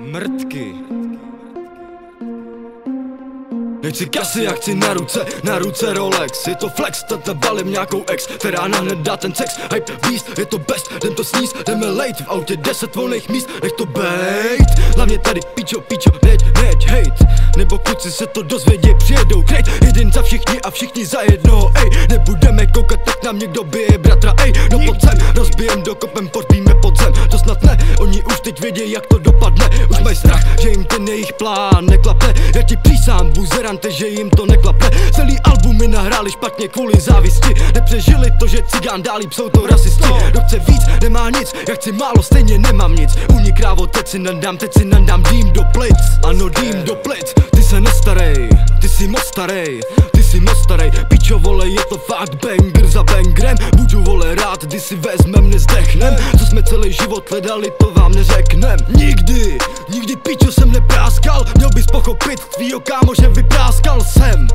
Mrtky. Nechci kasy, jak chci na ruce, na ruce Rolex. Je to flex, tata balím nějakou ex, která nám nedá ten sex. Hype beast, je to best, jdem to sníst, jdeme late. V autě deset volných míst, nech to bejt. Hlavně tady pičo, pičo, neď, neď, hate Nebo kluci se to dozvědě, přijedou. Krejt Jeden za všichni a všichni za jednoho, ej. Nebudeme koukat, tak nám někdo bije bratra, ej. No pojď sem, rozbijem dokopem, podbíme pod zem. To snad ne, oni už teď vědí, jak to dopadne. Už ten jejich plán neklapne Já ti přísám, buzera garante, že jim to neklape. Celý albumy nahráli špatně kvůli závisti. Nepřežili to, že cigán dálí jsou to rasisti. Kdo chce víc, nemá nic, já chci málo, stejně nemám nic. Unik krávo, teď si nandám, teď si nandám dým do plic. Ano, dým do plic, ty se nestarej, ty si moc starej Ty si moc starej, pičo vole, je to fakt banger za bangrem. Budu vole rád, kdy si vezmem, nezdechnem. Co jsme celý život hledali, to vám neřeknem. Nikdy, nikdy pičo Bys pochopit tvýho kámoše vypráskal Práskal jsem.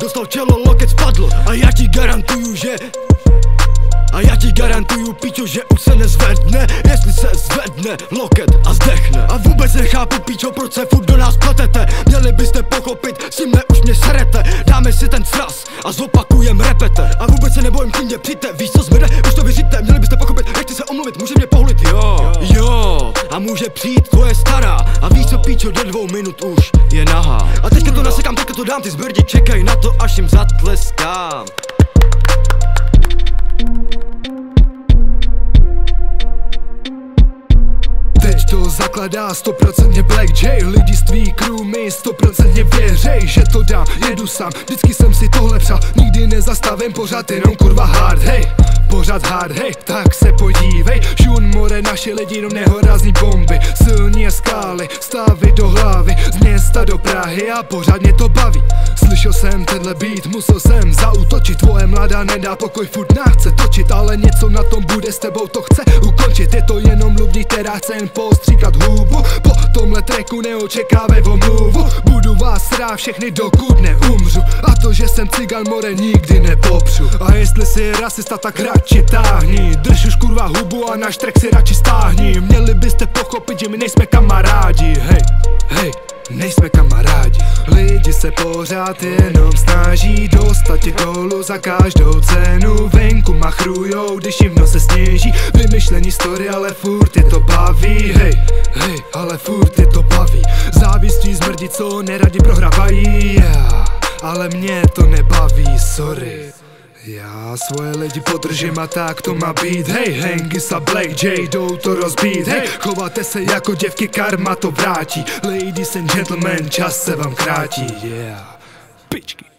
Dostal čelo, loket spadl A já ti garantuju, že a já ti garantuju, pičo, že už se nezvedne. Jestli se zvedne loket a zdechne. A vůbec nechápu, pičo, proč se furt do nás pletete. Měli byste pochopit, s tím už mě serete. Dáme si ten sraz a zopakujem repete. A vůbec se nebojím, klidně přijďte, víš co zmede Už to věříte, může přijít tvoje stará. A víš co, pičo, do dvou minut už je nahá. A teďka to nasekám, teďka to dám, ty zbrdi čekaj na to, až jim zatleskám. To zakladá stoprocentně Black J Lidi z tvý crew mi stoprocentně věřej, že to dám. Jedu sám, vždycky jsem si tohle přál. Nikdy nezastavím, pořád jenom kurva hard, hej Pořád hard, hej, tak se podívej. Šun more, naše lidi jenom nehorázní bomby. Silní skály, stavy do hlavy. Z města do Prahy a pořád mě to baví. Slyšel jsem tenhle beat, musel jsem zautočit. Tvoje mladá nedá pokoj, furt chce točit. Ale něco na tom bude, s tebou to chce ukončit. Je to jenom mluvní, která chce jen postříkat hůbu Po tomhle treku neočekávej omluvu. Budu vás rá všechny dokud neumřu. A to, že jsem cigan more nikdy nepopřu. A jestli jsi rasista, tak radši táhni. Drž už kurva hubu a náš trek si radši stáhni. Měli byste pochopit, že my nejsme kamarádi. Hej, hej nejsme kamarádi. Lidi se pořád jenom snaží dostat tě dolů za každou cenu. Venku machrujou, když jim nose sněží. Vymyšlení story, ale furt je to baví. Hej, hej, ale furt je to baví. Závistí zmrdí, co neradi prohrávají. Yeah. Ale mě to nebaví, sorry já svoje lidi podržím a tak to má být. Hej, Hengis a Black J jdou to rozbít. Hej, chováte se jako děvky, karma to vrátí. Ladies and gentlemen, čas se vám krátí. Yeah, pičky